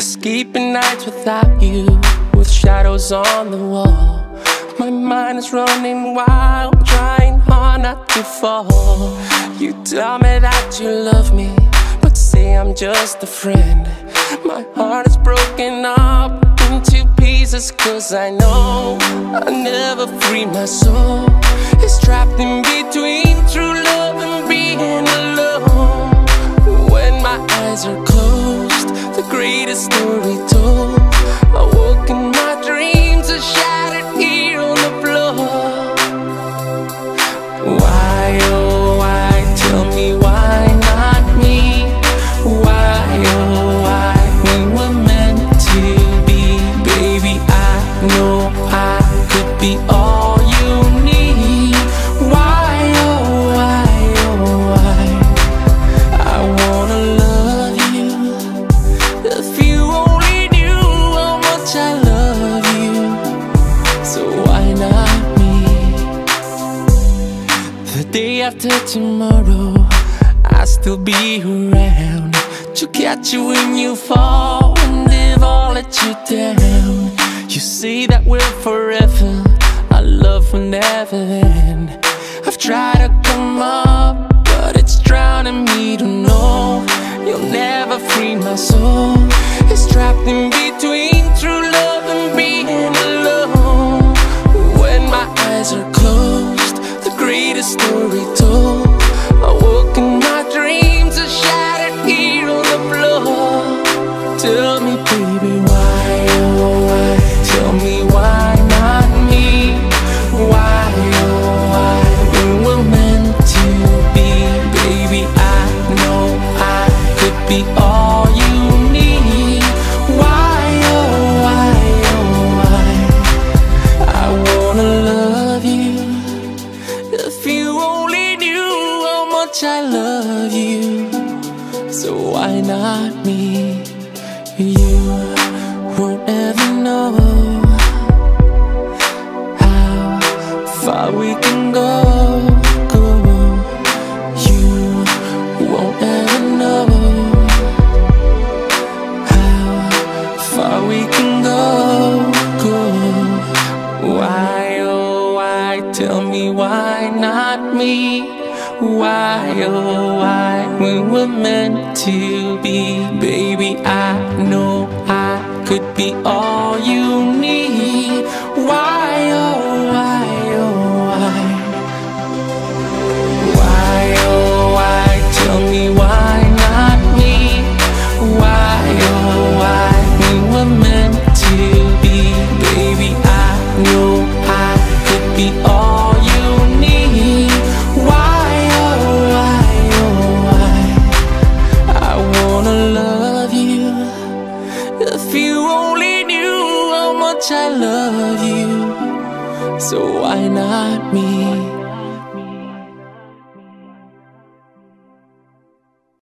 Sleeping nights without you, with shadows on the wall. My mind is running wild, trying hard not to fall. You tell me that you love me, but say I'm just a friend. My heart is broken up into pieces, cause I know I'll never free my soul. It's trapped in between story told. So why not me? The day after tomorrow, I'll still be around to catch you when you fall and if I'll let you down. You say that we're forever, our love will never end. I've tried to come up, story told. I woke in my dreams, are shattered here on the floor. Tell me, baby, why, so why not me? You won't ever know how far we can go. go. You won't ever know how far we can go. go. Why, oh, why? Tell me why not me? Why, oh, why? We were meant to be, baby. I know I could be all you need. Why, much I love you, so why not me?